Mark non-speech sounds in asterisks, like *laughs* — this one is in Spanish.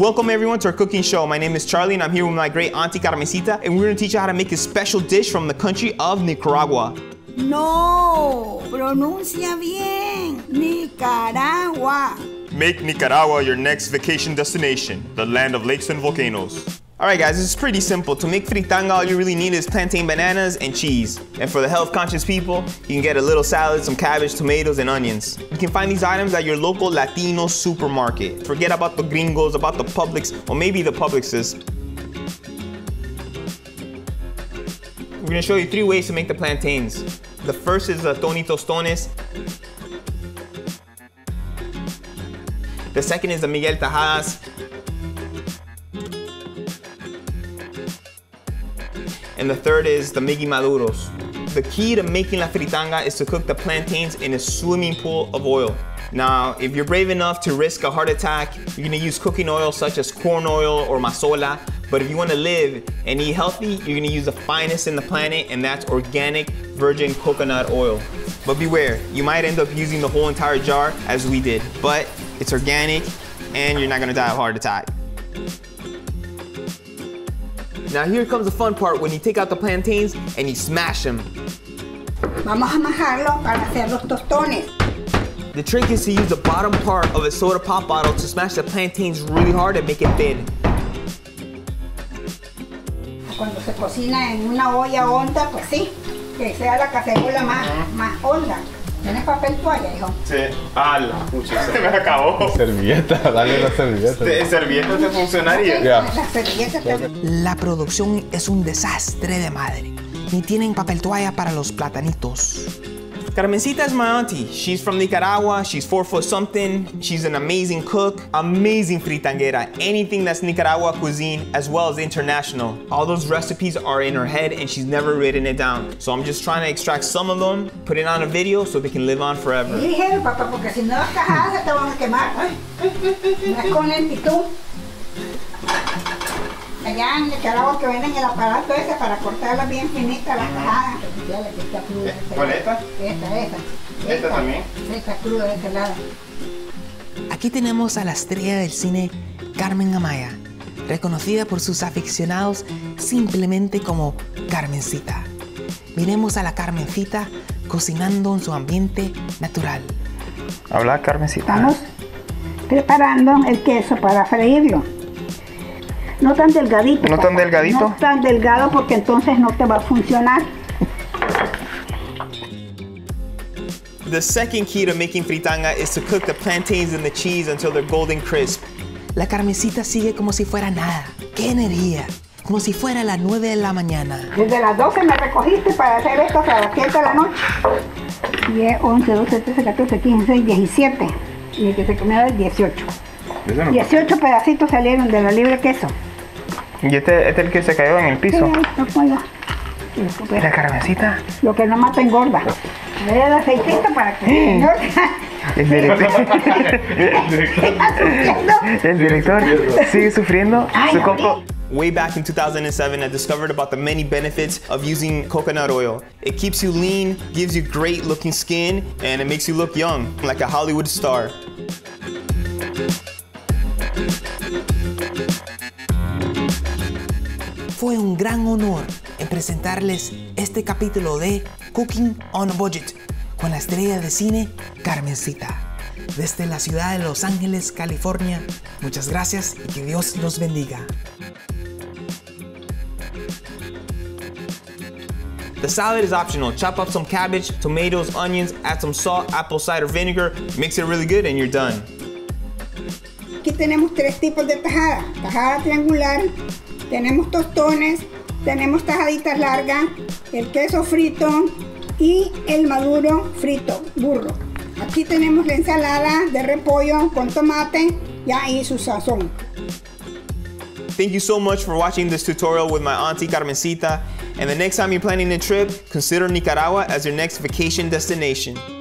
Welcome everyone to our cooking show. My name is Charlie and I'm here with my great auntie Carmencita and we're gonna teach you how to make a special dish from the country of Nicaragua. No, pronuncia bien. Nicaragua. Make Nicaragua your next vacation destination, the land of lakes and volcanoes. Alright guys, this is pretty simple. To make fritanga, all you really need is plantain bananas and cheese. And for the health conscious people, you can get a little salad, some cabbage, tomatoes, and onions. You can find these items at your local Latino supermarket. Forget about the gringos, about the Publix, or maybe the Publixes. We're gonna show you three ways to make the plantains. The first is the Tony Tostones. The second is the Miguel Tajadas. And the third is the Miggy Maduros. The key to making la fritanga is to cook the plantains in a swimming pool of oil. Now, if you're brave enough to risk a heart attack, you're gonna use cooking oil such as corn oil or masola. But if you wanna live and eat healthy, you're gonna use the finest in the planet, and that's organic virgin coconut oil. But beware, you might end up using the whole entire jar as we did. But it's organic, and you're not gonna die of heart attack. Now here comes the fun part when you take out the plantains and you smash them. Vamos a majarlo para hacer los tostones. The trick is to use the bottom part of a soda pop bottle to smash the plantains really hard and make it thin. Cuando se cocina en una olla honda, pues sí, que sea la cacerola más, más honda. ¿Tienes papel toalla, hijo? Sí. ¡Hala! Se me acabó. Servilleta, dale la servilleta. ¿Servilleta te funcionaría? Ya. También. La producción es un desastre de madre. Ni tienen papel toalla para los platanitos. Carmencita is my auntie. She's from Nicaragua. She's four foot something. She's an amazing cook, amazing fritanguera. Anything that's Nicaragua cuisine as well as international. All those recipes are in her head and she's never written it down. So I'm just trying to extract some of them, put it on a video so they can live on forever. *laughs* Allá en Nicaragua que venden el aparato ese para cortarlas bien. Ya la de ese ¿Cuál, esta? Esta, esa. ¿Esta también? Esta cruda de ese lado. Aquí tenemos a la estrella del cine Carmen Amaya, reconocida por sus aficionados simplemente como Carmencita. Miremos a la Carmencita cocinando en su ambiente natural. Habla, Carmencita. Estamos preparando el queso para freírlo. No tan delgadito. ¿No tan papá. delgadito? No tan delgado porque entonces no te va a funcionar. The second key to making fritanga is to cook the plantains and the cheese until they're golden crisp. La Carmencita sigue como si fuera nada. ¡Qué energía! Como si fuera las 9 de la mañana. Desde las 12 me recogiste para hacer esto hasta las 7 de la noche. 10, 11, 12, 13, 14, 15, 16, 17. Y el que se comió es 18. 18 pedacitos salieron de la libre queso. Y este, este es el que se cayó en el Sí, piso. Y recupera. La Carmencita. Lo que no mata engorda. A ver el aceitito para que *gasps* el señor... *laughs* El director. El director sigue sufriendo Ay, su coco. Way back in 2007, I discovered about the many benefits of using coconut oil. It keeps you lean, gives you great looking skin, and it makes you look young, like a Hollywood star. Fue un gran honor en presentarles este capítulo de Cooking on a Budget con la estrella de cine Carmencita. Desde la ciudad de Los Ángeles, California, muchas gracias y que Dios los bendiga. The salad is optional. Chop up some cabbage, tomatoes, onions, add some salt, apple cider vinegar, mix it really good, and you're done. Aquí tenemos tres tipos de tajada. Tajada triangular, tenemos tostones, tenemos tajaditas largas, el queso frito y el maduro frito, burro. Aquí tenemos la ensalada de repollo con tomate ya y su sazón. Thank you so much for watching this tutorial with my auntie Carmencita. And the next time you're planning a trip, consider Nicaragua as your next vacation destination.